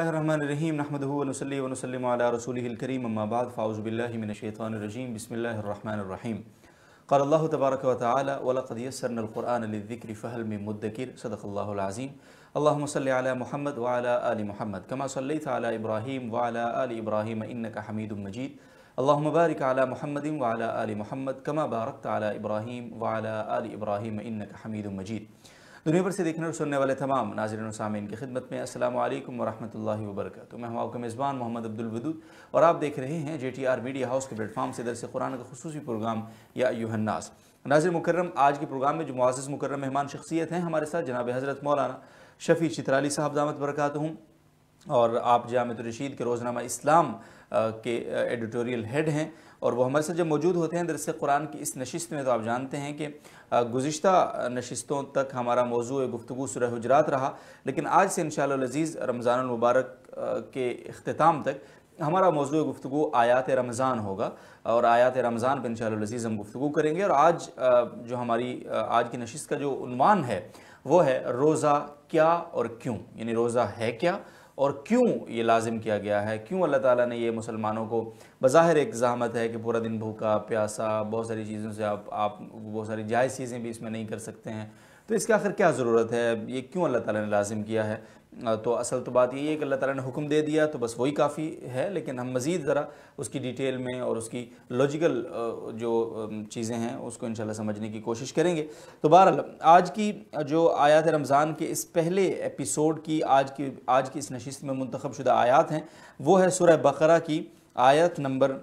اللہ الرحمن الرحیم نحمده ونصلي ونسلم على رسوله الكريم اما بعد فاعوذ بالله من الشيطان الرجيم بسم الله الرحمن الرحيم قال الله تبارك وتعالى ولقد يسرنا القرآن للذكر فهل من مدكر صدق الله العظيم اللهم صل على محمد وعلى آل محمد كما صليت على إبراهيم وعلى آل إبراهيم إنك حميد مجيد اللهم بارك على محمد وعلى آل محمد كما باركت على إبراهيم وعلى آل إبراهيم إنك حميد مجيد دنیا بھر سے دیکھنے اور سننے والے تمام ناظرین و سامعین کی خدمت میں السلام علیکم ورحمۃ اللہ وبرکاتہ۔ میں ہوں آپ کا میزبان محمد عبد الودود اور آپ دیکھ رہے ہیں J T R media house کے پلیٹ فارم سے درس قرآن کا خصوصی پروگرام یا ایوہ الناس۔ ناظر مکرم، آج کے پروگرام میں جو معزز مکرم مہمان شخصیت ہیں ہمارے ساتھ جناب حضرت مولانا شفیع چترالی صاحب دامت برکات ہوں اور آپ جامع الرشید کے روزنامہ اسلام کے ایڈیٹوریل ہیڈ ہیں اور وہ ہمارے ساتھ جب موجود ہوتے ہیں، درس قرآن کی اس نشست میں تو آپ جانتے ہیں کہ گزشتہ نشستوں تک ہمارا موضوع گفتگو سورہ حجرات رہا، لیکن آج سے انشاءاللہ العزیز رمضان المبارک کے اختتام تک ہمارا موضوع گفتگو آیات رمضان ہوگا اور آیات رمضان پہ انشاءاللہ العزیز ہم گفتگو کریں گے اور آج جو ہماری آج کی نشست کا جو عنوان ہے، وہ ہے روزہ کیا اور کیوں؟ یعنی روزہ ہے کیا؟ اور کیوں یہ لازم کیا گیا ہے؟ کیوں اللہ تعالیٰ نے یہ مسلمانوں کو بظاہر ایک زحمت ہے کہ پورا دن بھوکا، پیاسا، بہت ساری چیزوں سے آپ آپ بہت ساری جائز چیزیں بھی اس میں نہیں کر سکتے ہیں؟ تو اس کے آخر کیا ضرورت ہے؟ یہ کیوں اللہ تعالیٰ نے لازم کیا ہے؟ تو اصل تو بات یہ ہے کہ اللہ تعالیٰ نے حکم دے دیا تو بس وہی کافی ہے، لیکن ہم مزید ذرا اس کی ڈیٹیل میں اور اس کی لاجیکل جو چیزیں ہیں، اس کو انشاءاللہ سمجھنے کی کوشش کریں گے۔ تو بہرحال، آج کی جو آیات رمضان کے اس پہلے ایپیسوڈ کی، آج کی آج کی اس نشست میں منتخب شدہ آیات ہیں، وہ ہے سورہ بقرہ کی آیت نمبر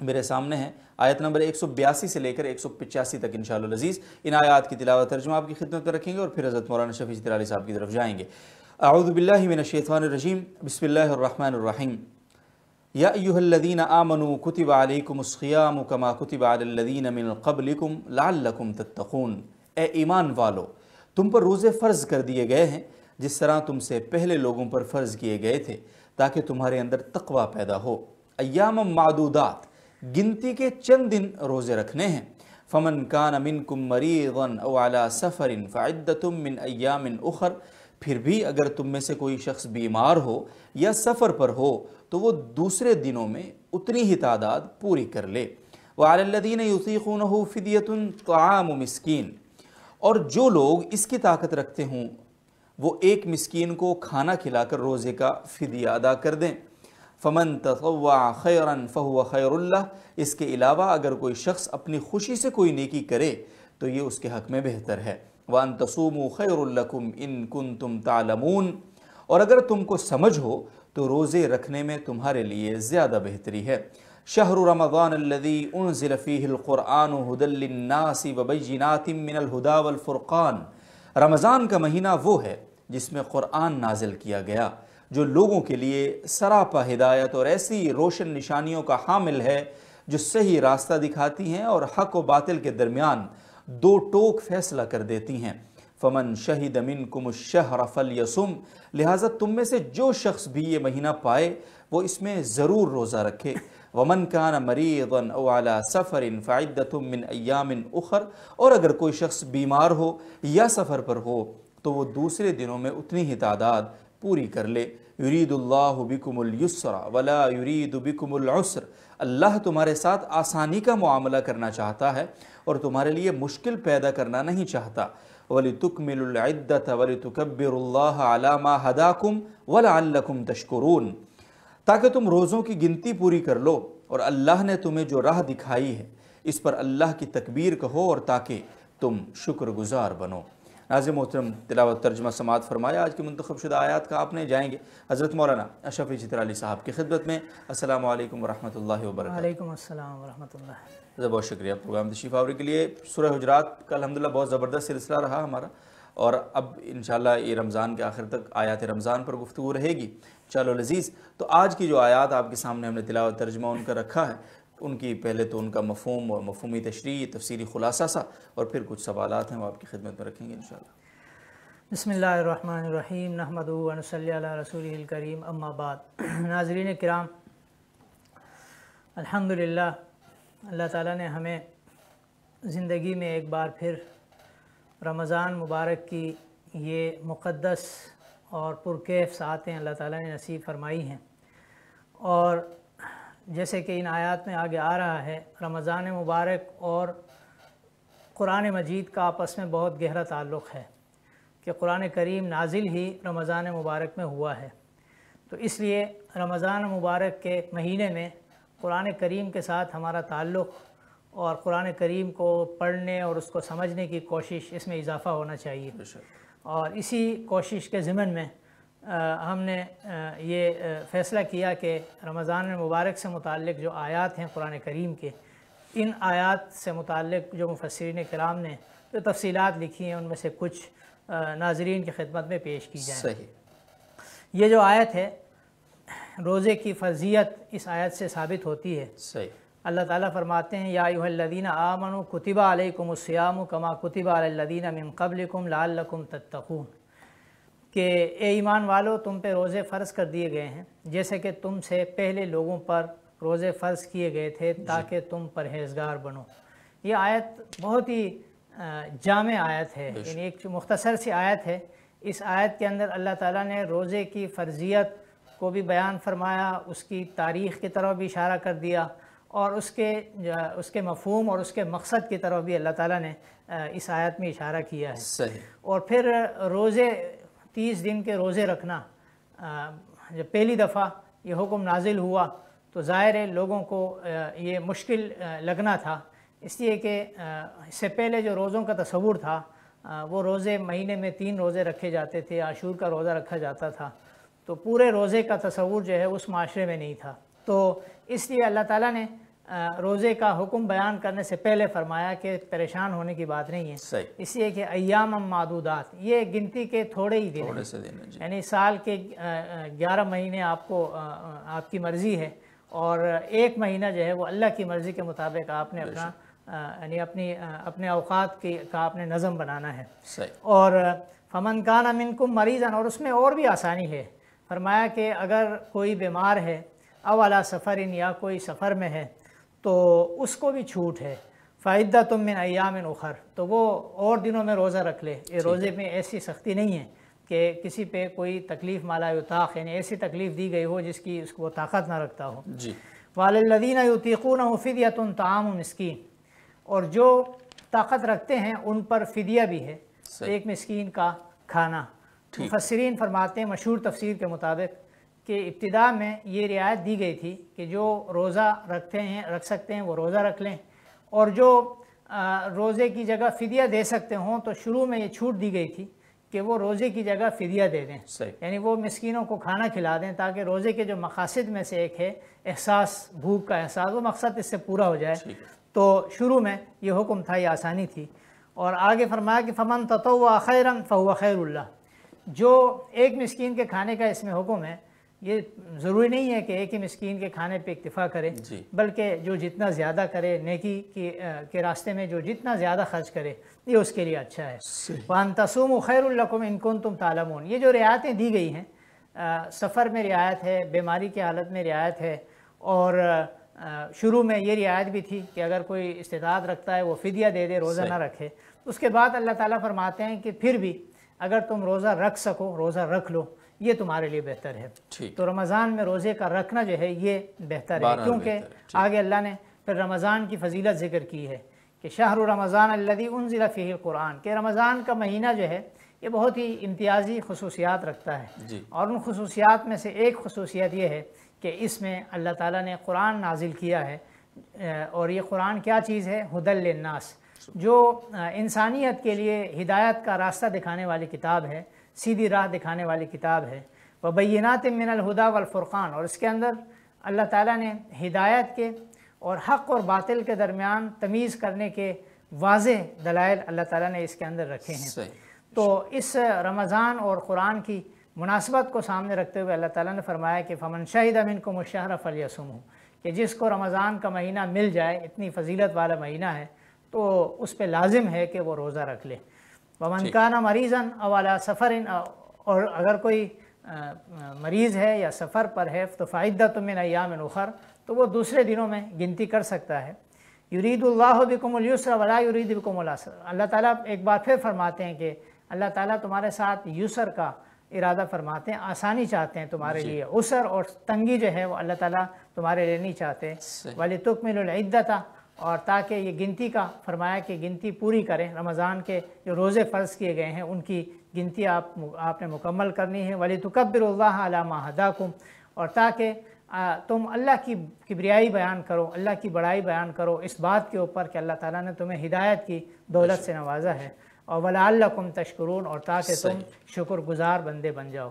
میرے سامنے ہے۔ آیت نمبر ایک سو بیاسی سے لے کر ایک سو پچاسی تک انشاءاللہ العزیز ان آیات کی تلاوت ترجمہ آپ کی خدمت میں رکھیں گے اور پھر حضرت مولانا شفیع ترالی صاحب کی طرف جائیں گے۔ أعوذ باللہ من الشیطان الرجیم بسم اللہ الرحمن الرحیم یا ایوہ الذین آمنوا کتب علیکم الصیام کما کتب علی الذین من قبلکم لعلکم تتقون. اے ایمان والو تم پر روزے فرض کر دیے گئے ہیں جس طرح تم سے پہلے لوگوں پر فرض کیے گئے تھے تاکہ تمہارے اندر تقوی پیدا ہو۔ ایام معدودات گنتی کے چند دن روزے رکھنے ہیں۔ فمن کان منکم مریضا أو علی سفر فعدتم من ایام اخر پھر بھی اگر تم میں سے کوئی شخص بیمار ہو یا سفر پر ہو، تو وہ دوسرے دنوں میں اتنی ہی تعداد پوری کر لے۔ وَعَلَى الَّذِينَ يُطِيقُونَهُ فِدْيَةٌ طَعَامُ مسکین۔ اور جو لوگ اس کی طاقت رکھتے ہوں، وہ ایک مسکین کو کھانا کھلا کر روزے کا فدیہ ادا کر دیں۔ فمن تطوع خیرا فہو خیر اللہ۔ اس کے علاوہ اگر کوئی شخص اپنی خوشی سے کوئی نیکی کرے، تو یہ اس کے حق میں بہتر ہے۔ وَأَن تَصُومُوا خَيْرٌ لَكُمْ إِن كُنتُمْ تَعْلَمُونَ اور اگر تم کو سمجھ ہو تو روزے رکھنے میں تمہارے لیے زیادہ بہتری ہے۔ شہر رمضان الذي انزل فيه القرآن هدى للناس وبينات من الهدى والفرقان۔ رمضان کا مہینہ وہ ہے جس میں قرآن نازل کیا گیا، جو لوگوں کے لیے سراپا ہدایت اور ایسی روشن نشانیوں کا حامل ہے جو صحیح راستہ دکھاتی ہیں اور حق و باطل کے درمیان دو ٹوک فیصلہ کر دیتی ہیں۔ فمن شہید منکم الشہر فلیسم لہٰذا تم میں سے جو شخص بھی یہ مہینہ پائے، وہ اس میں ضرور روزہ رکھے۔ ومن کان مریضا او علی سفر فعدت من ایام اخر اور اگر کوئی شخص بیمار ہو یا سفر پر ہو، تو وہ دوسرے دنوں میں اتنی ہی تعداد پوری کر لے۔ یرید اللہ بکم اليسر ولا یرید بکم العسر۔ اللہ تمہارے ساتھ آسانی کا معاملہ کرنا چاہتا ہے اور تمہارے لیے مشکل پیدا کرنا نہیں چاہتا۔ وَلِتُكْمِلُ الْعِدَّةَ وَلِتُكَبِّرُ اللَّهَ عَلَى مَا هَدَاكُمْ وَلَعَلَّكُمْ تَشْكُرُونَ۔ تاکہ تم روزوں کی گنتی پوری کر لو اور اللہ نے تمہیں جو راہ دکھائی ہے، اس پر اللہ کی تکبیر کہو اور تاکہ تم شکر گزار بنو۔ ناظر محترم تلاوت ترجمہ سماعت فرمایا آج کی منتخب شدہ آیات کا آپ نے جائیں گے۔ حضرت مولانا اشرفی چتر علی صاحب کی خدمت میں۔ السلام علیکم ورحمۃ اللہ وبرکاتہ۔ وعلیکم السلام ورحمۃ اللہ بہت شکریہ پروگرام تشریف آوری کے لیے۔ سورہ حجرات کا الحمدللہ بہت زبردست سلسلہ رہا ہمارا۔ اور اب انشاءاللہ یہ رمضان کے آخر تک آیات رمضان پر گفتگو رہے گی۔ چلو لذیذ۔ تو آج کی جو آیات آپ کے سامنے ہم نے تلاوت ترجمہ ان کا رکھا ہے ان کی پہلے تو ان کا مفہوم اور مفہومی تشریح، تفسیری خلاصہ سا اور پھر کچھ سوالات ہیں وہ آپ کی خدمت میں رکھیں گے انشاءاللہ۔ بسم اللہ الرحمن الرحیم نحمد و صلی علی رسول الکریم، اما بعد۔ ناظرین کرام، الحمدللہ، اللہ تعالیٰ نے ہمیں زندگی میں ایک بار پھر رمضان مبارک کی یہ مقدس اور پرکیف ساتیں اللہ تعالیٰ نے نصیب فرمائی ہیں اور جیسے کہ ان آیات میں آگے آ رہا ہے رمضان مبارک اور قرآن مجید کا آپس میں بہت گہرا تعلق ہے کہ قرآن کریم نازل ہی رمضان مبارک میں ہوا ہے۔ تو اس لیے رمضان مبارک کے مہینے میں قرآن کریم کے ساتھ ہمارا تعلق اور قرآن کریم کو پڑھنے اور اس کو سمجھنے کی کوشش اس میں اضافہ ہونا چاہیے۔ اور اسی کوشش کے ضمن میں ہم نے یہ فیصلہ کیا کہ رمضان مبارک سے متعلق جو آیات ہیں قرآن کریم کے ان آیات سے متعلق جو مفسرین کرام نے جو تفصیلات لکھی ہیں ان میں سے کچھ ناظرین کی خدمت میں پیش کی جائیں۔ صحیح۔ یہ جو آیت ہے روزے کی فرضیت اس آیت سے ثابت ہوتی ہے۔ صحیح۔ اللہ تعالیٰ فرماتے ہیں یا ایوہ الذین آمنوا کتبہ علیکم السیام کما کتبہ علی الذین من قبلکم لعلکم تتقون۔ کہ اے ایمان والو تم پہ روزے فرض کر دیے گئے ہیں۔ جیسے کہ تم سے پہلے لوگوں پر روزے فرض کیے گئے تھے جی۔ تاکہ تم پرہیزگار بنو۔ یہ آیت بہت ہی جامع آیت ہے یعنی ایک مختصر سی آیت ہے۔ اس آیت کے اندر اللہ تعالیٰ نے روزے کی فرضیت کو بھی بیان فرمایا اس کی تاریخ کی طرف بھی اشارہ کر دیا اور اس کے اس کے مفہوم اور اس کے مقصد کی طرف بھی اللہ تعالیٰ نے اس آیت میں اشارہ کیا ہے۔ صحیح۔ اور پھر روزے تیس دن کے روزے رکھنا جب پہلی دفعہ یہ حکم نازل ہوا تو ظاہر لوگوں کو یہ مشکل لگنا تھا۔ اس لیے کہ اس سے پہلے جو روزوں کا تصور تھا وہ روزے مہینے میں تین روزے رکھے جاتے تھے، عاشور کا روزہ رکھا جاتا تھا۔ تو پورے روزے کا تصور جو ہے اس معاشرے میں نہیں تھا۔ تو اس لیے اللہ تعالیٰ نے روزے کا حکم بیان کرنے سے پہلے فرمایا کہ پریشان ہونے کی بات نہیں ہے۔ اس لیے کہ ایام معدودات یہ گنتی کے تھوڑے ہی دن جی۔ یعنی سال کے گیارہ مہینے آپ کو آپ کی مرضی ہے۔ اور ایک مہینہ جو ہے وہ اللہ کی مرضی کے مطابق آپ نے اپنا یعنی اپنی اپنے اوقات کی کا آپ نے نظم بنانا ہے۔ اور فمن کان منکم مریضن اور اس میں اور بھی آسانی ہے۔ فرمایا کہ اگر کوئی بیمار ہے اولا سفر یا کوئی سفر میں ہے تو اس کو بھی چھوٹ ہے۔ فائدہ تم من ایام اخر۔ تو وہ اور دنوں میں روزہ رکھ لے۔ یہ روزے میں ایسی سختی نہیں ہے کہ کسی پہ کوئی تکلیف مالا یطاق یعنی ایسی تکلیف دی گئی ہو جس کی اس کو وہ طاقت نہ رکھتا ہو۔ جی۔ والدین یطیقون فدیت تعام مسکین۔ اور جو طاقت رکھتے ہیں ان پر فدیہ بھی ہے۔ ایک مسکین کا کھانا۔ مفسرین فرماتے ہیں مشہور تفسیر کے مطابق کہ ابتدا میں یہ رعایت دی گئی تھی کہ جو روزہ رکھتے ہیں رکھ سکتے ہیں وہ روزہ رکھ لیں۔ اور جو روزے کی جگہ فدیہ دے سکتے ہوں تو شروع میں یہ چھوٹ دی گئی تھی کہ وہ روزے کی جگہ فدیہ دے دیں۔ یعنی وہ مسکینوں کو کھانا کھلا دیں تاکہ روزے کے جو مقاصد میں سے ایک ہے احساس بھوک کا احساس وہ مقصد اس سے پورا ہو جائے۔ تو شروع میں یہ حکم تھا یہ آسانی تھی۔ اور آگے فرمایا کہ فمن تطوع خیرا فهو خیر اللہ جو ایک مسکین کے کھانے کا اس میں حکم ہے یہ ضروری نہیں ہے کہ ایک ہی مسکین کے کھانے پہ اکتفا کرے جی۔ بلکہ جو جتنا زیادہ کرے نیکی کے راستے میں جو جتنا زیادہ خرچ کرے یہ اس کے لیے اچھا ہے۔ وان تسوم و خیر القم ان کن تم تالمون یہ جو رعایتیں دی گئی ہیں سفر میں رعایت ہے بیماری کی حالت میں رعایت ہے اور شروع میں یہ رعایت بھی تھی کہ اگر کوئی استطاعت رکھتا ہے وہ فدیہ دے دے روزہ نہ رکھے۔ اس کے بعد اللہ تعالیٰ فرماتے ہیں کہ پھر بھی اگر تم روزہ رکھ سکو روزہ رکھ لو۔ یہ تمہارے لیے بہتر ہے۔ تو رمضان میں روزے کا رکھنا جو ہے یہ بہتر ہے کیونکہ آگے اللہ نے پھر رمضان کی فضیلت ذکر کی ہے کہ شہر رمضان الذي انزل فيه القرآن کہ رمضان کا مہینہ جو ہے یہ بہت ہی امتیازی خصوصیات رکھتا ہے۔ جی۔ اور ان خصوصیات میں سے ایک خصوصیت یہ ہے کہ اس میں اللہ تعالیٰ نے قرآن نازل کیا ہے اور یہ قرآن کیا چیز ہے؟ حدل للناس۔ جو انسانیت کے لیے ہدایت کا راستہ دکھانے والی کتاب ہے سیدھی راہ دکھانے والی کتاب ہے۔ وہ بینات من الہدا والفرقان اور اس کے اندر اللہ تعالیٰ نے ہدایت کے اور حق اور باطل کے درمیان تمیز کرنے کے واضح دلائل اللہ تعالیٰ نے اس کے اندر رکھے ہیں۔ تو اس رمضان اور قرآن کی مناسبت کو سامنے رکھتے ہوئے اللہ تعالیٰ نے فرمایا کہ فمن شاہد امن کو مشہر فلیسم ہوں کہ جس کو رمضان کا مہینہ مل جائے اتنی فضیلت والا مہینہ ہے تو اس پہ لازم ہے کہ وہ روزہ رکھ لے۔ ومن کانا مریضاً اولا سفر اور اگر کوئی مریض ہے یا سفر پر ہے تو فائدہ تو من ایام اخر تو وہ دوسرے دنوں میں گنتی کر سکتا ہے۔ یرید اللہ بکم السر ولا یرید بکم الاسر اللہ تعالیٰ ایک بار پھر فرماتے ہیں کہ اللہ تعالیٰ تمہارے ساتھ یسر کا ارادہ فرماتے ہیں آسانی چاہتے ہیں تمہارے لیے۔ عسر اور تنگی جو ہے وہ اللہ تعالیٰ تمہارے لیے نہیں چاہتے۔ ولی تکمل العدت اور تاکہ یہ گنتی کا فرمایا کہ گنتی پوری کریں رمضان کے جو روزے فرض کیے گئے ہیں ان کی گنتی آپ آپ نے مکمل کرنی ہے۔ ولی تکبر اللہ علامہ ہداکم اور تاکہ تم اللہ کی کبریائی بیان کرو اللہ کی بڑائی بیان کرو۔ اس بات کے اوپر کہ اللہ تعالیٰ نے تمہیں ہدایت کی دولت سے نوازا ہے۔ اور ولا تشکرون۔ اور تاکہ تم شکر گزار بندے بن جاؤ۔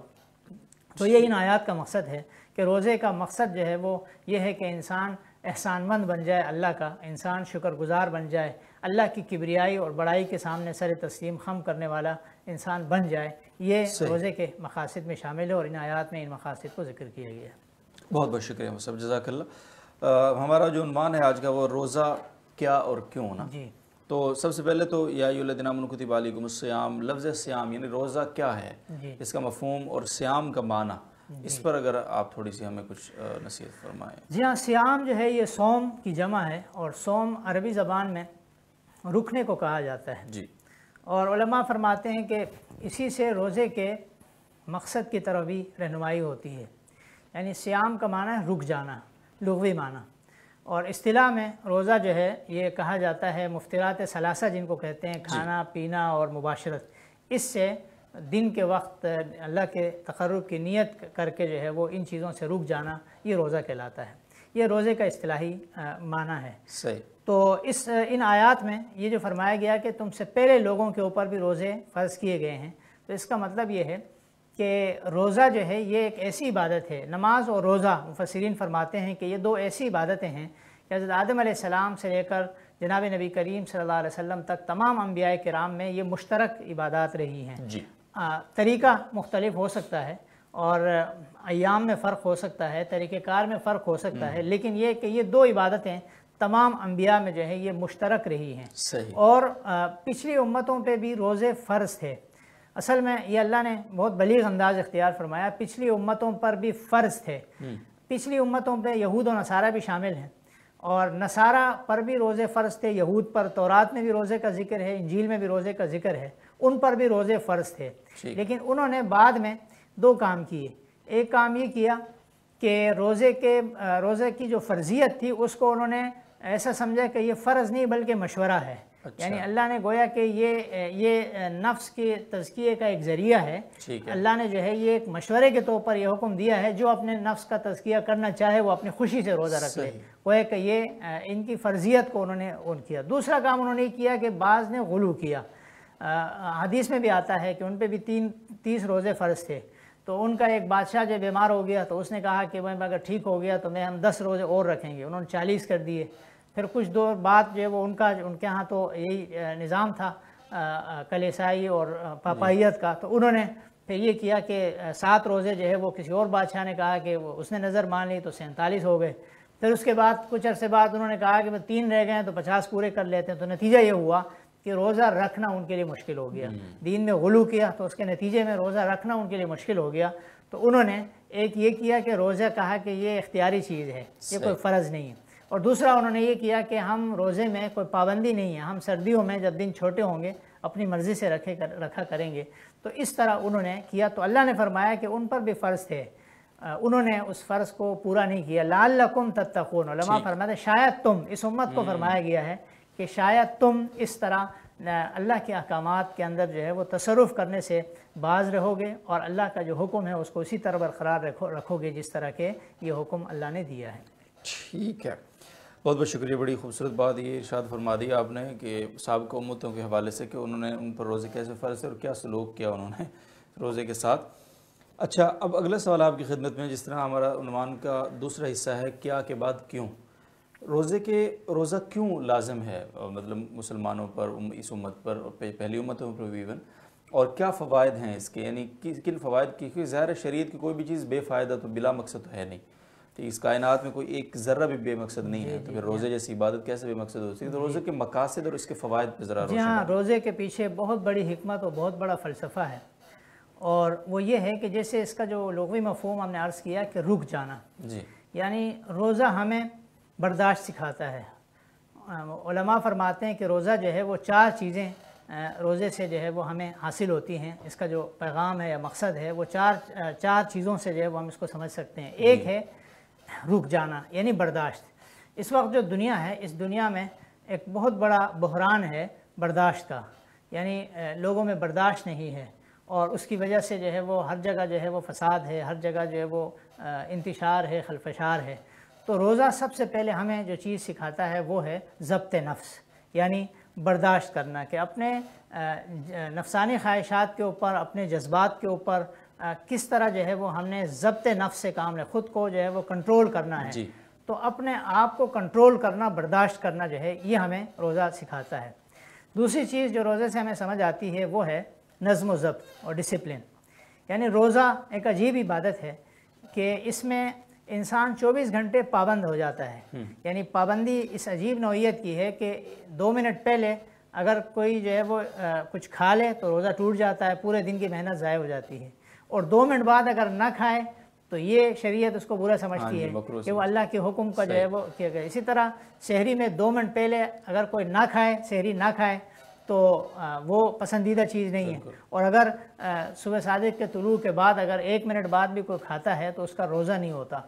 تو یہ ان آیات کا مقصد ہے کہ روزے کا مقصد جو ہے وہ یہ ہے کہ انسان احسان مند بن جائے اللہ کا انسان شکر گزار بن جائے اللہ کی کبریائی اور بڑائی کے سامنے سر تسلیم خم کرنے والا انسان بن جائے یہ روزے کے مقاصد میں شامل ہے اور ان آیات میں ان مقاصد کو ذکر کیا گیا ہے۔ بہت بہت شکریہ مصب جزاک اللہ۔ ہمارا جو عنوان ہے آج کا وہ روزہ کیا اور کیوں نا جی۔ تو سب سے پہلے تو یا الدین امن کتب علیکم السیام لفظ سیام یعنی روزہ کیا ہے؟ جی۔ اس کا مفہوم اور سیام کا معنی۔ اس پر اگر آپ تھوڑی سی ہمیں کچھ نصیحت فرمائیں۔ جی ہاں سیام جو ہے یہ سوم کی جمع ہے اور سوم عربی زبان میں رکنے کو کہا جاتا ہے۔ جی۔ اور علماء فرماتے ہیں کہ اسی سے روزے کے مقصد کی طرف بھی رہنمائی ہوتی ہے۔ یعنی سیام کا معنی ہے رک جانا لغوی معنی۔ اور اصطلاح میں روزہ جو ہے یہ کہا جاتا ہے مفترات ثلاثہ جن کو کہتے ہیں کھانا پینا اور مباشرت۔ اس سے دن کے وقت اللہ کے تقرب کی نیت کر کے جو ہے وہ ان چیزوں سے رک جانا یہ روزہ کہلاتا ہے۔ یہ روزے کا اصطلاحی معنی ہے۔ صحیح۔ تو اس ان آیات میں یہ جو فرمایا گیا کہ تم سے پہلے لوگوں کے اوپر بھی روزے فرض کیے گئے ہیں تو اس کا مطلب یہ ہے کہ روزہ جو ہے یہ ایک ایسی عبادت ہے۔ نماز اور روزہ مفسرین فرماتے ہیں کہ یہ دو ایسی عبادتیں ہیں کہ حضرت آدم علیہ السلام سے لے کر جناب نبی کریم صلی اللہ علیہ وسلم تک تمام انبیاء کرام میں یہ مشترک عبادات رہی ہیں۔ جی۔ طریقہ مختلف ہو سکتا ہے اور ایام میں فرق ہو سکتا ہے طریقہ کار میں فرق ہو سکتا ہے لیکن یہ کہ یہ دو عبادتیں تمام انبیاء میں جو ہے یہ مشترک رہی ہیں۔ صحیح۔ اور پچھلی امتوں پہ بھی روزے فرض تھے۔ اصل میں یہ اللہ نے بہت بلیغ انداز اختیار فرمایا پچھلی امتوں پر بھی فرض تھے۔ پچھلی امتوں پہ یہود و نصارہ بھی شامل ہیں۔ اور نصارہ پر بھی روزے فرض تھے یہود پر تورات میں بھی روزے کا ذکر ہے انجیل میں بھی روزے کا ذکر ہے۔ ان پر بھی روزے فرض تھے۔ لیکن انہوں نے بعد میں دو کام کیے۔ ایک کام یہ کیا کہ روزے کے روزے کی جو فرضیت تھی اس کو انہوں نے ایسا سمجھا کہ یہ فرض نہیں بلکہ مشورہ ہے۔ اچھا۔ یعنی اللہ نے گویا کہ یہ یہ نفس کے تزکیے کا ایک ذریعہ ہے۔ اللہ نے جو ہے یہ ایک مشورے کے طور پر یہ حکم دیا ہے جو اپنے نفس کا تزکیہ کرنا چاہے وہ اپنی خوشی سے روزہ رکھ لے۔ ہے کہ یہ ان کی فرضیت کو انہوں نے ان کیا۔ دوسرا کام انہوں نے کیا کہ بعض نے غلو کیا۔ حدیث میں بھی آتا ہے کہ ان پہ بھی تین، تیس روزے فرض تھے۔ تو ان کا ایک بادشاہ جو بیمار ہو گیا تو اس نے کہا کہ میں اگر ٹھیک ہو گیا تو میں ہم دس روزے اور رکھیں گے۔ انہوں نے چالیس کر دیے۔ پھر کچھ دور بعد جو ہے وہ ان کا، ان کے ہاں تو یہی نظام تھا کلیسائی اور پاپائیت کا۔ تو انہوں نے پھر یہ کیا کہ سات روزے جو ہے وہ کسی اور بادشاہ نے کہا کہ وہ، اس نے نظر مان لی تو سینتالیس ہو گئے۔ پھر اس کے بعد کچھ عرصے بعد انہوں نے کہا کہ میں تین رہ گئے ہیں تو پچاس پورے کر لیتے ہیں۔ تو نتیجہ یہ ہوا کہ روزہ رکھنا ان کے لیے مشکل ہو گیا۔ دین میں غلو کیا تو اس کے نتیجے میں روزہ رکھنا ان کے لیے مشکل ہو گیا۔ تو انہوں نے ایک یہ کیا کہ روزہ کہا کہ یہ اختیاری چیز ہے یہ کوئی فرض نہیں ہے۔ اور دوسرا انہوں نے یہ کیا کہ ہم روزے میں کوئی پابندی نہیں ہے ہم سردیوں میں جب دن چھوٹے ہوں گے اپنی مرضی سے رکھے رکھا کریں گے۔ تو اس طرح انہوں نے کیا تو اللہ نے فرمایا کہ ان پر بھی فرض تھے۔ انہوں نے اس فرض کو پورا نہیں کیا۔ لعلکم تتقون۔ علماء فرماتے شاید تم اس امت کو فرمایا گیا ہے کہ شاید تم اس طرح اللہ کے احکامات کے اندر جو ہے وہ تصرف کرنے سے باز رہو گے اور اللہ کا جو حکم ہے اس کو اسی طرح برقرار رکھو رکھو گے جس طرح کے یہ حکم اللہ نے دیا ہے۔ ٹھیک ہے۔ بہت بہت شکریہ، بڑی خوبصورت بات یہ ارشاد فرما دیا آپ نے کہ سابق امتوں کے حوالے سے کہ انہوں نے ان پر روزے کیسے فرض ہے اور کیا سلوک کیا انہوں نے روزے کے ساتھ۔ اچھا اب اگلا سوال آپ کی خدمت میں جس طرح ہمارا عنوان کا دوسرا حصہ ہے، کیا کے بعد کیوں؟ روزے کے روزہ کیوں لازم ہے؟ مطلب مسلمانوں پر اس امت پر پہلی امتوں پر بھی ایون اور کیا فوائد ہیں اس کے؟ یعنی کن فوائد کی؟ کیونکہ ظاہر ہے شریعت کی کوئی بھی چیز بے فائدہ تو بلا مقصد تو ہے نہیں. تو اس کائنات میں کوئی ایک ذرہ بھی بے مقصد نہیں ہے. تو پھر روزے جیسی عبادت کیسے بے مقصد ہو سکتی ہے؟ تو روزے کے مقاصد اور اس کے فوائد پہ ذرا جی ہاں روزے کے پیچھے بہت بڑی حکمت اور بہت بڑا فلسفہ ہے۔ اور وہ یہ ہے کہ جیسے اس کا جو لغوی مفہوم ہم نے عرض کیا کہ رک جانا۔ جی۔ یعنی روزہ ہمیں برداشت سکھاتا ہے۔ علماء فرماتے ہیں کہ روزہ جو ہے وہ چار چیزیں روزے سے جو ہے وہ ہمیں حاصل ہوتی ہیں۔ اس کا جو پیغام ہے یا مقصد ہے وہ چار چار چیزوں سے جو ہے وہ ہم اس کو سمجھ سکتے ہیں۔ ایک ہے رک جانا یعنی برداشت۔ اس وقت جو دنیا ہے اس دنیا میں ایک بہت بڑا بحران ہے برداشت کا۔ یعنی لوگوں میں برداشت نہیں ہے۔ اور اس کی وجہ سے جو ہے وہ ہر جگہ جو ہے وہ فساد ہے ہر جگہ جو ہے وہ انتشار ہے خلفشار ہے۔ تو روزہ سب سے پہلے ہمیں جو چیز سکھاتا ہے وہ ہے ضبط نفس یعنی برداشت کرنا کہ اپنے نفسانی خواہشات کے اوپر اپنے جذبات کے اوپر کس طرح جو ہے وہ ہم نے ضبط نفس سے کام لے خود کو جو ہے وہ کنٹرول کرنا ہے۔ جی۔ تو اپنے آپ کو کنٹرول کرنا برداشت کرنا جو ہے یہ ہمیں روزہ سکھاتا ہے۔ دوسری چیز جو روزے سے ہمیں سمجھ آتی ہے وہ ہے نظم و ضبط اور ڈسپلن۔ یعنی روزہ ایک عجیب عبادت ہے کہ اس میں انسان چوبیس گھنٹے پابند ہو جاتا ہے۔ یعنی پابندی اس عجیب نوعیت کی ہے کہ دو منٹ پہلے اگر کوئی جو ہے وہ کچھ کھا لے تو روزہ ٹوٹ جاتا ہے پورے دن کی محنت ضائع ہو جاتی ہے۔ اور دو منٹ بعد اگر نہ کھائے تو یہ شریعت اس کو برا سمجھتی ہاں جی، ہے کہ وہ اللہ کے حکم کا جو ہے وہ کیا گیا۔ اسی طرح شہری میں دو منٹ پہلے اگر کوئی نہ کھائے شہری نہ کھائے تو وہ پسندیدہ چیز نہیں ہے۔ اور اگر صبح صادق کے طلوع کے بعد اگر ایک منٹ بعد بھی کوئی کھاتا ہے تو اس کا روزہ نہیں ہوتا۔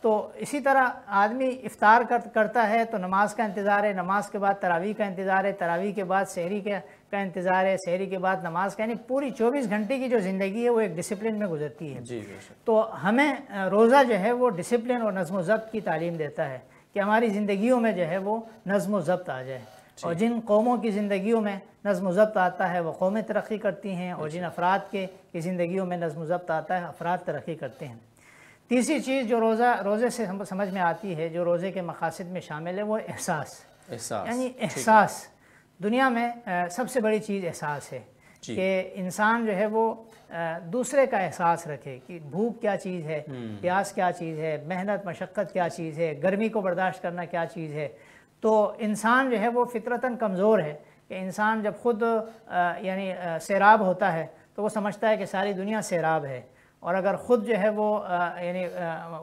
تو اسی طرح آدمی افطار کرتا ہے تو نماز کا انتظار ہے نماز کے بعد تراویح کا انتظار ہے تراویح کے بعد شہری کا انتظار ہے شہری کے بعد نماز کا یعنی پوری چوبیس گھنٹے کی جو زندگی ہے وہ ایک ڈسپلن میں گزرتی ہے۔ جی، تو ہمیں روزہ جو ہے وہ ڈسپلن اور نظم و ضبط کی تعلیم دیتا ہے کہ ہماری زندگیوں میں جو ہے وہ نظم و ضبط آ جائے۔ اور جن قوموں کی زندگیوں میں نظم و ضبط آتا ہے وہ قومیں ترقی کرتی ہیں اور جن افراد کے کی زندگیوں میں نظم و ضبط آتا ہے افراد ترقی کرتے ہیں۔ تیسری چیز جو روزہ روزے سے سمجھ میں آتی ہے جو روزے کے مقاصد میں شامل ہے وہ احساس۔ یعنی احساس۔ دنیا میں سب سے بڑی چیز احساس ہے جی۔ کہ انسان جو ہے وہ دوسرے کا احساس رکھے کہ بھوک کیا چیز ہے پیاس کیا چیز ہے محنت مشقت کیا چیز ہے گرمی کو برداشت کرنا کیا چیز ہے۔ تو انسان جو ہے وہ فطرتاً کمزور ہے کہ انسان جب خود یعنی سیراب ہوتا ہے تو وہ سمجھتا ہے کہ ساری دنیا سیراب ہے اور اگر خود جو ہے وہ یعنی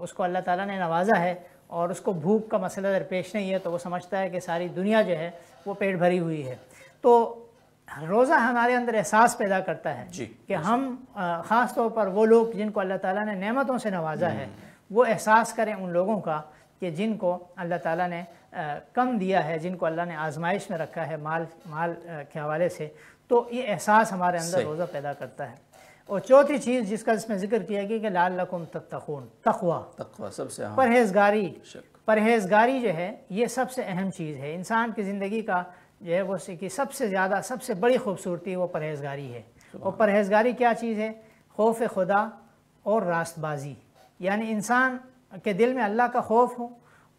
اس کو اللہ تعالیٰ نے نوازا ہے اور اس کو بھوک کا مسئلہ درپیش نہیں ہے تو وہ سمجھتا ہے کہ ساری دنیا جو ہے وہ پیٹ بھری ہوئی ہے۔ تو روزہ ہمارے اندر احساس پیدا کرتا ہے جی کہ ہم خاص طور پر وہ لوگ جن کو اللہ تعالیٰ نے نعمتوں سے نوازا ہے وہ احساس کریں ان لوگوں کا کہ جن کو اللہ تعالیٰ نے کم دیا ہے جن کو اللہ نے آزمائش میں رکھا ہے مال مال کے حوالے سے تو یہ احساس ہمارے اندر روزہ پیدا کرتا ہے۔ اور چوتھی چیز جس کا اس میں ذکر کیا گیا کہ لال لکم تتقون تقوی۔ تقوی سب سے پرہیزگاری پرہیزگاری جو ہے یہ سب سے اہم چیز ہے۔ انسان کی زندگی کا جو ہے وہ کی سب سے زیادہ سب سے بڑی خوبصورتی وہ پرہیزگاری ہے۔ اور پرہیزگاری کیا چیز ہے؟ خوف خدا اور راست بازی یعنی انسان کے دل میں اللہ کا خوف ہو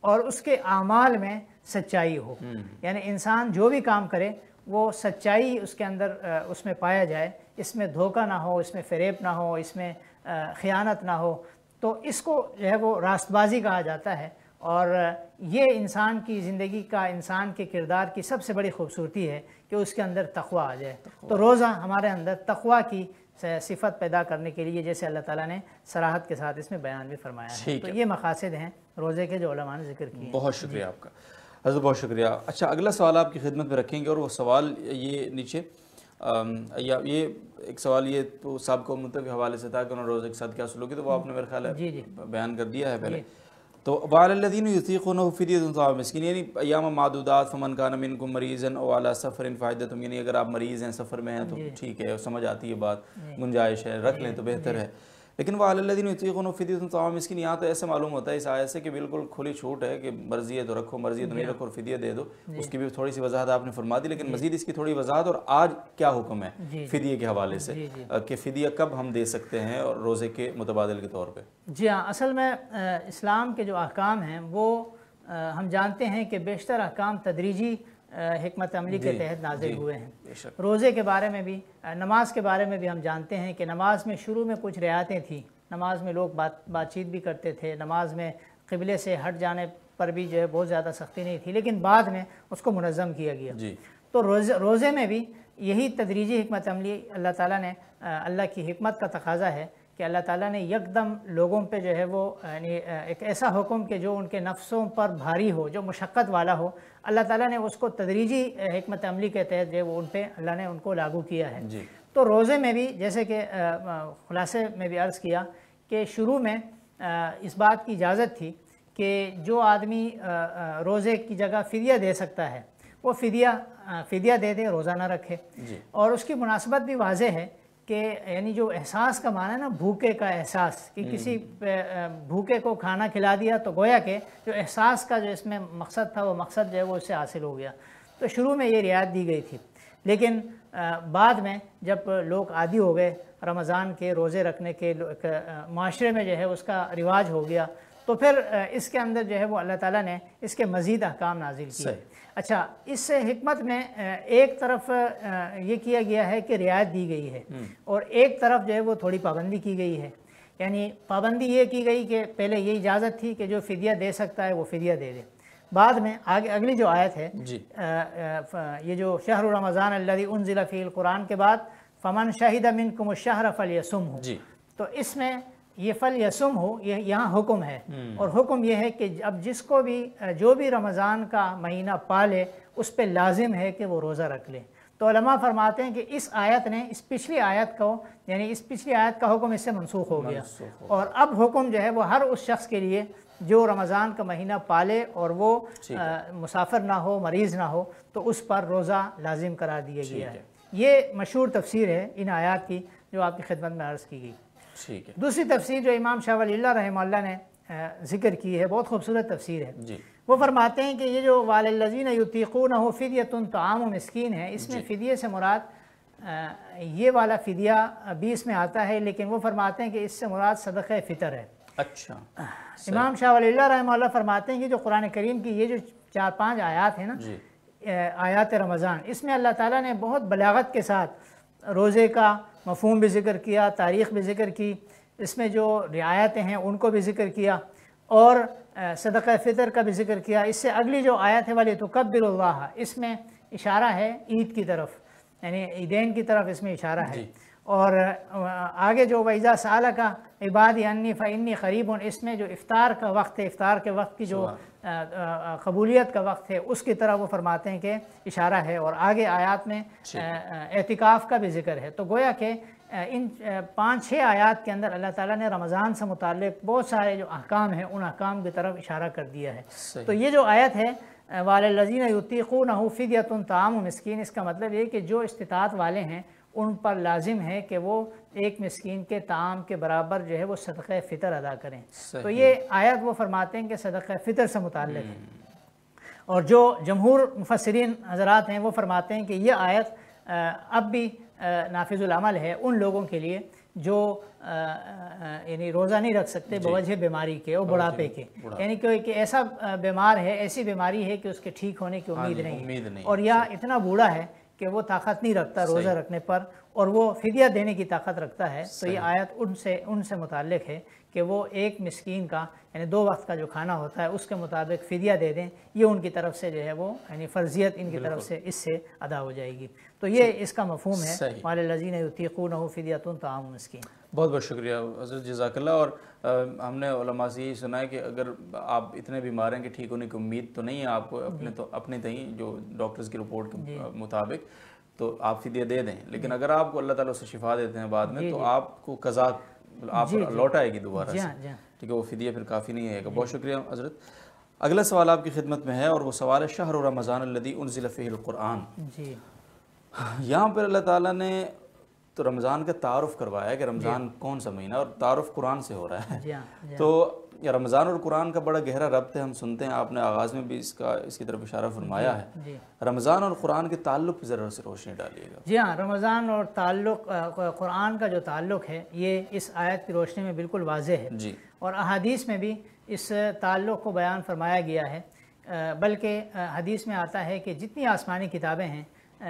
اور اس کے اعمال میں سچائی ہو۔ یعنی انسان جو بھی کام کرے وہ سچائی اس کے اندر اس میں پایا جائے۔ اس میں دھوکہ نہ ہو اس میں فریب نہ ہو اس میں خیانت نہ ہو۔ تو اس کو جو ہے وہ راست بازی کہا جاتا ہے۔ اور یہ انسان کی زندگی کا انسان کے کردار کی سب سے بڑی خوبصورتی ہے کہ اس کے اندر تقوی آ جائے۔ تو روزہ ہمارے اندر تقوی کی صفت پیدا کرنے کے لیے جیسے اللہ تعالیٰ نے سراحت کے ساتھ اس میں بیان بھی فرمایا ہے۔ تو یہ مقاصد ہیں روزے کے جو علماء نے ذکر کیے بہت شکریہ آپ کا۔ حضرت بہت شکریہ۔ اچھا اگلا سوال آپ کی خدمت میں رکھیں گے اور وہ سوال یہ نیچے یا یہ ایک سوال یہ تو صاحب کو مطلب حوالے سے تھا کہ انہوں نے روزے کے ساتھ کیا سلوکی تو وہ آپ نے میرے خیال ہے جی، جی۔ بیان کر دیا ہے پہلے۔ جی۔ تو یطیقونہ فدیۃ طعام مسکین یعنی ایام معدودات فمن کان منکم مریضا او علی سفر فائدۃ یعنی اگر آپ مریض ہیں سفر میں ہیں تو ٹھیک ہے سمجھ آتی ہے بات گنجائش ہے رکھ لیں تو بہتر ہے۔ لیکن وہ الدین یطیقون فدیۃ طعام مسکین یہاں تو ایسے معلوم ہوتا ہے اس آیت سے کہ بالکل کھلی چھوٹ ہے کہ مرضی ہے تو رکھو مرضی ہے تو نہیں رکھو اور فدیہ دے دو جی۔ اس کی بھی تھوڑی سی وضاحت آپ نے فرما دی لیکن جی۔ مزید اس کی تھوڑی وضاحت اور آج کیا حکم ہے جی۔ فدیہ کے حوالے سے کہ فدیہ کب ہم دے سکتے ہیں اور روزے کے متبادل کے طور پہ جی ہاں اصل میں اسلام کے جو احکام ہیں وہ ہم جانتے ہیں کہ بیشتر احکام تدریجی حکمت عملی کے جی، تحت نازل جی، ہوئے ہیں۔ روزے کے بارے میں بھی نماز کے بارے میں بھی ہم جانتے ہیں کہ نماز میں شروع میں کچھ رعایتیں تھیں۔ نماز میں لوگ بات بات چیت بھی کرتے تھے۔ نماز میں قبلے سے ہٹ جانے پر بھی جو ہے بہت زیادہ سختی نہیں تھی لیکن بعد میں اس کو منظم کیا گیا۔ جی۔ تو روزے میں بھی یہی تدریجی حکمت عملی اللہ تعالیٰ نے اللہ کی حکمت کا تقاضا ہے کہ اللہ تعالیٰ نے یکدم لوگوں پہ جو ہے وہ یعنی ایک ایسا حکم کہ جو ان کے نفسوں پر بھاری ہو جو مشقت والا ہو اللہ تعالیٰ نے اس کو تدریجی حکمت عملی کے تحت جو وہ ان پہ اللہ نے ان کو لاگو کیا ہے۔ جی۔ تو روزے میں بھی جیسے کہ خلاصے میں بھی عرض کیا کہ شروع میں اس بات کی اجازت تھی کہ جو آدمی روزے کی جگہ فدیہ دے سکتا ہے وہ فدیہ فدیہ دے دے روزہ نہ رکھے۔ جی۔ اور اس کی مناسبت بھی واضح ہے کہ یعنی جو احساس کا معنی ہے نا بھوکے کا احساس کہ کسی بھوکے کو کھانا کھلا دیا تو گویا کہ جو احساس کا جو اس میں مقصد تھا وہ مقصد جو ہے وہ اس سے حاصل ہو گیا۔ تو شروع میں یہ رعایت دی گئی تھی۔ لیکن بعد میں جب لوگ عادی ہو گئے رمضان کے روزے رکھنے کے معاشرے میں جو ہے اس کا رواج ہو گیا تو پھر اس کے اندر جو ہے وہ اللہ تعالیٰ نے اس کے مزید احکام نازل کیے۔ اچھا اس حکمت میں ایک طرف یہ کیا گیا ہے کہ رعایت دی گئی ہے اور ایک طرف جو ہے وہ تھوڑی پابندی کی گئی ہے۔ یعنی پابندی یہ کی گئی کہ پہلے یہ اجازت تھی کہ جو فدیہ دے سکتا ہے وہ فدیہ دے دے۔ بعد میں آگے اگلی جو آیت ہے جی۔ یہ جو شہر رمضان اللہ انزل فی القرآن کے بعد فمن شاہد منکم الشہر فلیسم جی۔ تو اس میں یہ فل یسم ہو یہ یہاں حکم ہے۔ اور حکم یہ ہے کہ اب جس کو بھی جو بھی رمضان کا مہینہ پالے اس پہ لازم ہے کہ وہ روزہ رکھ لے۔ تو علماء فرماتے ہیں کہ اس آیت نے اس پچھلی آیت کو یعنی اس پچھلی آیت کا حکم اس سے منسوخ ہو گیا۔ اور اب حکم جو ہے وہ ہر اس شخص کے لیے جو رمضان کا مہینہ پالے اور وہ مسافر نہ ہو مریض نہ ہو تو اس پر روزہ لازم کرا دیا گیا ہے۔ یہ مشہور تفسیر ہے ان آیات کی جو آپ کی خدمت میں عرض کی گئی۔ ٹھیک ہے۔ دوسری تفسیر جو امام شاہ ولی اللہ رحمہ اللہ نے ذکر کی ہے بہت خوبصورت تفسیر ہے۔ جی۔ وہ فرماتے ہیں کہ یہ جو والذین یطیقونہ فدیتن طعام و مسکین ہے اس میں فدیے سے مراد یہ والا فدیہ بھی اس میں آتا ہے لیکن وہ فرماتے ہیں کہ اس سے مراد صدقہ فطر ہے۔ اچھا۔ امام شاہ ولی اللہ رحمہ اللہ فرماتے ہیں کہ جو قرآن کریم کی یہ جو چار پانچ آیات ہیں نا جی۔ آیات رمضان اس میں اللہ تعالیٰ نے بہت بلاغت کے ساتھ روزے کا مفہوم بھی ذکر کیا تاریخ بھی ذکر کی اس میں جو رعایتیں ہیں ان کو بھی ذکر کیا اور صدقہ فطر کا بھی ذکر کیا۔ اس سے اگلی جو آیت ہے والی تو اللہ اس میں اشارہ ہے عید کی طرف یعنی عیدین کی طرف اس میں اشارہ ہے۔ جی۔ اور آگے جو ویزا سالہ کا عبادی انی فعنی قریب اس میں جو افطار کا وقت ہے افطار کے وقت کی جو قبولیت کا وقت ہے اس کی طرح وہ فرماتے ہیں کہ اشارہ ہے اور آگے آیات میں اعتکاف کا بھی ذکر ہے۔ تو گویا کہ ان پانچ چھ آیات کے اندر اللہ تعالیٰ نے رمضان سے متعلق بہت سارے جو احکام ہیں ان احکام کی طرف اشارہ کر دیا ہے۔ تو یہ جو آیت ہے والذین یطیقونہ فدیۃ طعام و مسکین اس کا مطلب یہ کہ جو استطاعت والے ہیں ان پر لازم ہے کہ وہ ایک مسکین کے تعام کے برابر جو ہے وہ صدقہ فطر ادا کریں۔ تو یہ آیت وہ فرماتے ہیں کہ صدقہ فطر سے متعلق ہے۔ اور جو جمہور مفسرین حضرات ہیں وہ فرماتے ہیں کہ یہ آیت اب بھی نافذ العمل ہے ان لوگوں کے لیے جو یعنی روزہ نہیں رکھ سکتے جی۔ بوجہ بیماری کے اور بڑھاپے کے۔ یعنی کہ ایسا بیمار ہے ایسی بیماری ہے کہ اس کے ٹھیک ہونے کی ہاں امید جی، نہیں اور یا اتنا بوڑھا ہے کہ وہ طاقت نہیں رکھتا روزہ رکھنے پر اور وہ فدیہ دینے کی طاقت رکھتا ہے۔ تو یہ آیت ان سے ان سے متعلق ہے کہ وہ ایک مسکین کا یعنی دو وقت کا جو کھانا ہوتا ہے اس کے مطابق فدیہ دے دیں۔ یہ ان کی طرف سے جو ہے وہ یعنی فرضیت ان کی طرف سے اس سے ادا ہو جائے گی۔ تو یہ اس کا مفہوم ہے۔ مال لذین یطیقونہ فدیتن طعام مسکین۔ بہت بہت شکریہ حضرت جزاک اللہ۔ اور ہم نے علماء سے یہی سنا ہے کہ اگر آپ اتنے بیمار ہیں کہ ٹھیک ہونے کی امید تو نہیں ہے آپ کو اپنے تو اپنے تئیں جو ڈاکٹرز کی رپورٹ کے جی۔ مطابق تو آپ فدیہ دے دیں۔ لیکن اگر آپ کو اللہ تعالیٰ سے شفا دیتے ہیں بعد میں جی، تو جی۔ آپ کو قضا آپ لوٹ آئے گی دوبارہ سے۔ ٹھیک ہے وہ فدیہ پھر کافی نہیں ہے گا۔ بہت شکریہ حضرت۔ اگلا سوال آپ کی خدمت میں ہے اور وہ سوال ہے شہر رمضان الذی انزل فیہ القرآن۔ جی۔ یہاں پر اللہ تعالیٰ نے تو رمضان کا تعارف کروایا کہ رمضان جی۔ کون سا مہینہ اور تعارف قرآن سے ہو رہا ہے۔ جی ہاں، جی ہاں۔ تو رمضان اور قرآن کا بڑا گہرا ربط ہے ہم سنتے ہیں آپ نے آغاز میں بھی اس کا اس کی طرف اشارہ فرمایا ہے۔ رمضان اور قرآن کے تعلق پہ ذرا سے روشنی ڈالیے گا۔ جی ہاں رمضان اور تعلق قرآن کا جو تعلق ہے یہ اس آیت کی روشنی میں بالکل واضح ہے۔ جی۔ اور احادیث میں بھی اس تعلق کو بیان فرمایا گیا ہے۔ بلکہ حدیث میں آتا ہے کہ جتنی آسمانی کتابیں ہیں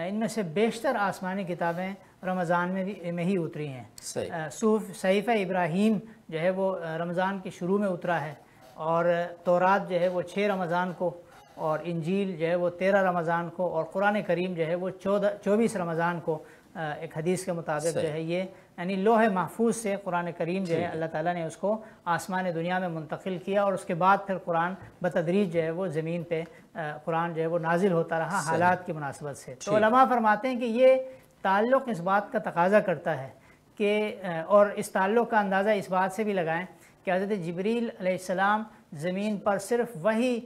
ان میں سے بیشتر آسمانی کتابیں رمضان میں میں ہی اتری ہیں۔ صوف صحیفہ ابراہیم جو ہے وہ رمضان کے شروع میں اترا ہے اور تورات جو ہے وہ چھ رمضان کو اور انجیل جو ہے وہ تیرہ رمضان کو اور قرآن کریم جو ہے وہ چودہ چوبیس رمضان کو ایک حدیث کے مطابق جو ہے یہ یعنی لوح محفوظ سے قرآن کریم جو ہے اللہ تعالیٰ نے اس کو آسمان دنیا میں منتقل کیا اور اس کے بعد پھر قرآن بتدریج جو ہے وہ زمین پہ قرآن جو ہے وہ نازل ہوتا رہا حالات کی مناسبت سے۔ تو علماء فرماتے ہیں کہ یہ تعلق اس بات کا تقاضا کرتا ہے کہ اور اس تعلق کا اندازہ اس بات سے بھی لگائیں کہ حضرت جبریل علیہ السلام زمین پر صرف وہی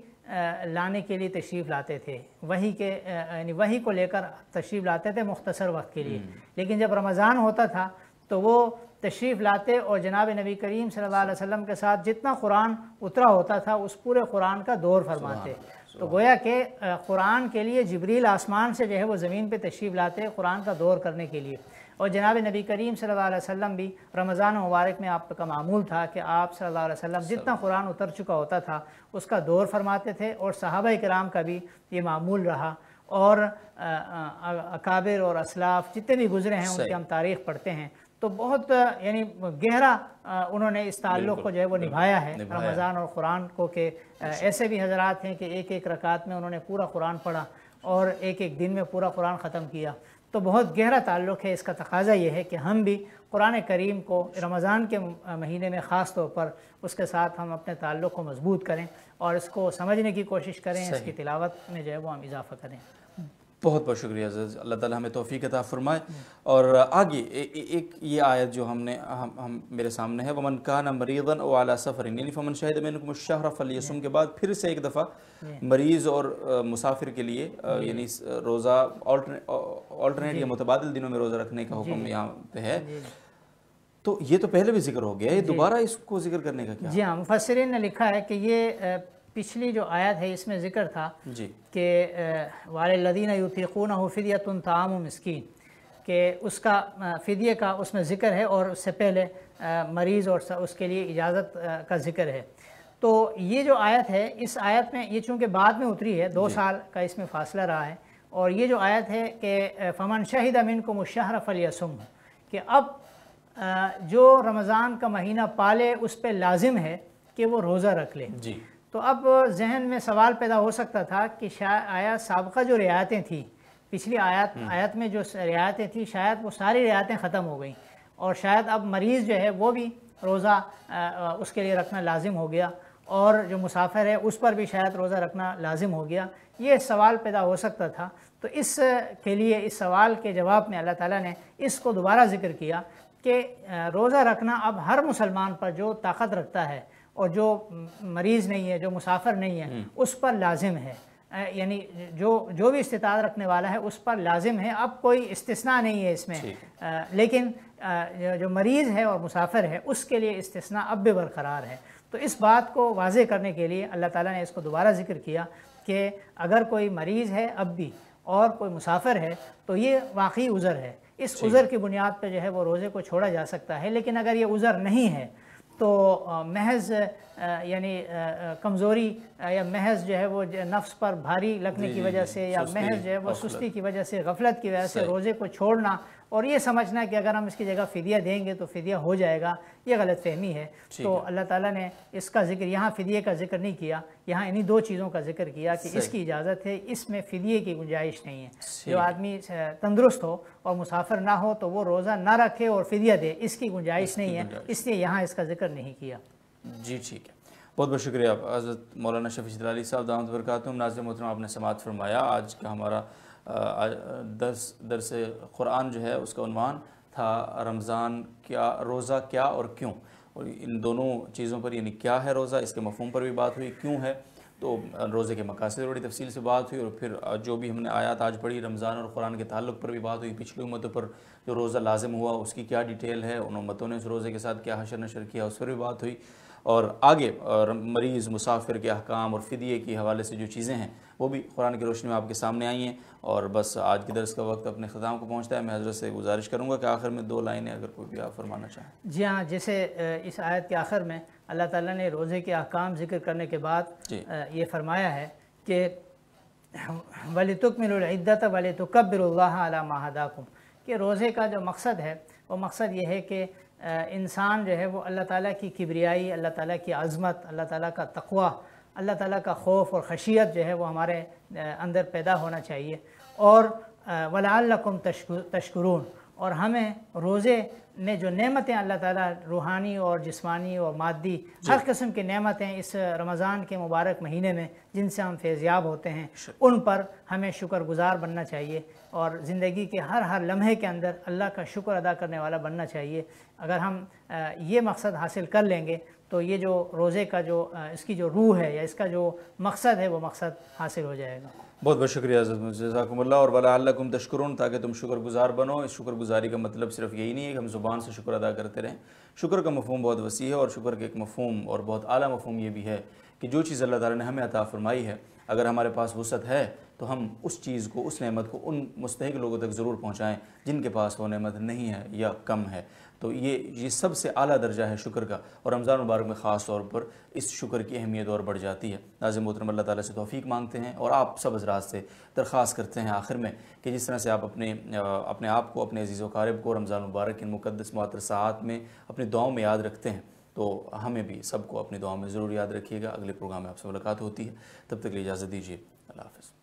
لانے کے لیے تشریف لاتے تھے وہی کے یعنی وہی کو لے کر تشریف لاتے تھے مختصر وقت کے لیے۔ لیکن جب رمضان ہوتا تھا تو وہ تشریف لاتے اور جناب نبی کریم صلی اللہ علیہ وسلم کے ساتھ جتنا قرآن اترا ہوتا تھا اس پورے قرآن کا دور فرماتے۔ تو گویا کہ قرآن کے لیے جبریل آسمان سے جو ہے وہ زمین پہ تشریف لاتے قرآن کا دور کرنے کے لیے۔ اور جناب نبی کریم صلی اللہ علیہ وسلم بھی رمضان مبارک میں آپ کا معمول تھا کہ آپ صلی اللہ علیہ وسلم جتنا قرآن اتر چکا ہوتا تھا اس کا دور فرماتے تھے اور صحابہ کرام کا بھی یہ معمول رہا۔ اور اکابر اور اسلاف جتنے بھی گزرے ہیں ان کی ہم تاریخ پڑھتے ہیں۔ تو بہت یعنی گہرا انہوں نے اس تعلق کو جو ہے وہ نبھایا ہے رمضان اور قرآن کو کہ ایسے بھی حضرات ہیں کہ ایک ایک رکعت میں انہوں نے پورا قرآن پڑھا اور ایک ایک دن میں پورا قرآن ختم کیا۔ تو بہت گہرا تعلق ہے اس کا تقاضا یہ ہے کہ ہم بھی قرآن کریم کو رمضان کے مہینے میں خاص طور پر اس کے ساتھ ہم اپنے تعلق کو مضبوط کریں اور اس کو سمجھنے کی کوشش کریں اس کی تلاوت میں جو ہے وہ ہم اضافہ کریں۔ بہت بہت شکریہ عزیز اللہ تعالیٰ ہمیں توفیق عطا فرمائے اور آگے ایک یہ آیت جو ہم نے ہم میرے سامنے ہے ومن کان مریضا او علی سفر یعنی فمن شہد منکم الشہر فلیصم کے بعد پھر سے ایک دفعہ جی۔ مریض اور مسافر کے لیے جی۔ یعنی روزہ آلٹرنیٹ یا متبادل دنوں میں روزہ رکھنے کا حکم جی۔ یہاں پہ ہے تو یہ تو پہلے بھی ذکر ہو گیا ہے دوبارہ اس کو ذکر کرنے کا کیا جی ہاں مفسرین نے لکھا ہے کہ یہ پچھلی جو آیت ہے اس میں ذکر تھا جی۔ کہ والدین یوتیقون فدیت طعام و مسکین کہ اس کا فدیے کا اس میں ذکر ہے اور اس سے پہلے مریض اور اس کے لیے اجازت کا ذکر ہے۔ تو یہ جو آیت ہے اس آیت میں یہ چونکہ بعد میں اتری ہے دو جی۔ سال کا اس میں فاصلہ رہا ہے اور یہ جو آیت ہے کہ فمن شہید امین کو مشہر فلیسم کہ اب جو رمضان کا مہینہ پالے اس پہ لازم ہے کہ وہ روزہ رکھ لے۔ جی۔ تو اب ذہن میں سوال پیدا ہو سکتا تھا کہ شاید آیا سابقہ جو رعایتیں تھیں پچھلی آیات آیت میں جو رعایتیں تھیں شاید وہ ساری رعایتیں ختم ہو گئیں۔ اور شاید اب مریض جو ہے وہ بھی روزہ اس کے لیے رکھنا لازم ہو گیا۔ اور جو مسافر ہے اس پر بھی شاید روزہ رکھنا لازم ہو گیا۔ یہ سوال پیدا ہو سکتا تھا۔ تو اس کے لیے اس سوال کے جواب میں اللہ تعالیٰ نے اس کو دوبارہ ذکر کیا کہ روزہ رکھنا اب ہر مسلمان پر جو طاقت رکھتا ہے اور جو مریض نہیں ہے جو مسافر نہیں ہے اس پر لازم ہے۔ یعنی جو جو بھی استطاعت رکھنے والا ہے اس پر لازم ہے۔ اب کوئی استثناء نہیں ہے اس میں۔ لیکن جو مریض ہے اور مسافر ہے اس کے لیے استثناء اب بھی برقرار ہے۔ تو اس بات کو واضح کرنے کے لیے اللہ تعالیٰ نے اس کو دوبارہ ذکر کیا کہ اگر کوئی مریض ہے اب بھی اور کوئی مسافر ہے تو یہ واقعی عذر ہے۔ اس عذر کی بنیاد پہ جو ہے وہ روزے کو چھوڑا جا سکتا ہے لیکن اگر یہ عذر نہیں ہے تو محض یعنی کمزوری یا محض جو ہے وہ نفس پر بھاری لگنے جی، کی جی، وجہ جی۔ سے یا محض جو ہے وہ سستی کی وجہ سے غفلت کی وجہ سے روزے کو چھوڑنا اور یہ سمجھنا کہ اگر ہم اس کی جگہ فدیہ دیں گے تو فدیہ ہو جائے گا یہ غلط فہمی ہے۔ تو اللہ تعالیٰ نے اس کا ذکر یہاں فدیے کا ذکر نہیں کیا یہاں انہی دو چیزوں کا ذکر کیا کہ اس کی اجازت ہے اس میں فدیے کی گنجائش نہیں ہے۔ جو آدمی تندرست ہو اور مسافر نہ ہو تو وہ روزہ نہ رکھے اور فدیہ دے اس کی گنجائش نہیں ہے۔ اس لیے یہاں اس کا ذکر نہیں کیا۔ جی ٹھیک ہے۔ بہت بہت شکریہ حضرت مولانا شفیع صاحب دامت برکاتم ناظر محترم آپ نے سماعت فرمایا۔ آج کا ہمارا درس درس قرآن جو ہے، اس کا عنوان تھا رمضان کیا، روزہ کیا اور کیوں؟ اور ان دونوں چیزوں پر یعنی کیا ہے روزہ؟ اس کے مفہوم پر بھی بات ہوئی، کیوں ہے؟ تو روزے کے مقاصد بڑی تفصیل سے بات ہوئی، اور پھر جو بھی ہم نے آیات آج پڑھی، رمضان اور قرآن کے تعلق پر بھی بات ہوئی، پچھلی امتوں پر جو روزہ لازم ہوا، اس کی کیا ڈیٹیل ہے، ان امتوں نے اس روزے کے ساتھ کیا حشر نشر کیا، اس پر بھی بات ہوئی۔ اور آگے مریض، مسافر کے احکام اور فدیے کے حوالے سے جو چیزیں ہیں وہ بھی قرآن کی روشنی میں آپ کے سامنے آئی ہیں اور بس آج کے درس کا وقت اپنے ختام کو پہنچتا ہے میں حضرت سے گزارش کروں گا کہ آخر میں دو لائنیں اگر کوئی بھی آپ فرمانا چاہیں۔ جی ہاں جیسے اس آیت کے آخر میں اللہ تعالیٰ نے روزے کے احکام ذکر کرنے کے بعد جی۔ یہ فرمایا ہے کہ ولی تکمل العدت ولی تکبر اللہ علیہ ماہداکم کہ روزے کا جو مقصد ہے وہ مقصد یہ ہے کہ انسان جو ہے وہ اللہ تعالیٰ کی کبریائی اللہ تعالیٰ کی عظمت اللہ تعالیٰ کا تقوی اللہ تعالیٰ کا خوف اور خشیت جو ہے وہ ہمارے اندر پیدا ہونا چاہیے۔ اور ولعلکم تشکرون اور ہمیں روزے نے جو نعمتیں اللہ تعالیٰ روحانی اور جسمانی اور مادی ہر قسم کی نعمتیں اس رمضان کے مبارک مہینے میں جن سے ہم فیضیاب ہوتے ہیں ان پر ہمیں شکر گزار بننا چاہیے۔ اور زندگی کے ہر ہر لمحے کے اندر اللہ کا شکر ادا کرنے والا بننا چاہیے۔ اگر ہم یہ مقصد حاصل کر لیں گے تو یہ جو روزے کا جو اس کی جو روح ہے یا اس کا جو مقصد ہے وہ مقصد حاصل ہو جائے گا۔ بہت بہت شکریہ حضرت جزاکم اللہ، اور بلا اللہ کم تشکرون، تاکہ تم شکر گزار بنو۔ اس شکر گزاری کا مطلب صرف یہی نہیں ہے کہ ہم زبان سے شکر ادا کرتے رہیں۔ شکر کا مفہوم بہت وسیع ہے، اور شکر کا ایک مفہوم اور بہت اعلیٰ مفہوم یہ بھی ہے کہ جو چیز اللہ تعالیٰ نے ہمیں عطا فرمائی ہے، اگر ہمارے پاس وسعت ہے تو ہم اس چیز کو، اس نعمت کو ان مستحق لوگوں تک ضرور پہنچائیں جن کے پاس وہ نعمت نہیں ہے یا کم ہے۔ تو یہ یہ سب سے اعلیٰ درجہ ہے شکر کا اور رمضان مبارک میں خاص طور پر اس شکر کی اہمیت اور بڑھ جاتی ہے۔ ناظم محترم، اللہ تعالیٰ سے توفیق مانگتے ہیں اور آپ سب حضرات سے درخواست کرتے ہیں آخر میں کہ جس طرح سے آپ اپنے اپنے آپ کو، اپنے عزیز و قارب کو رمضان مبارک ان مقدس معطر ساعت میں اپنی دعاؤں میں یاد رکھتے ہیں تو ہمیں بھی سب کو اپنی دعاؤں میں ضرور یاد رکھیے گا۔ اگلے پروگرام میں آپ سے ملاقات ہوتی ہے۔ تب تک لیے اجازت دیجیے۔ اللہ حافظ۔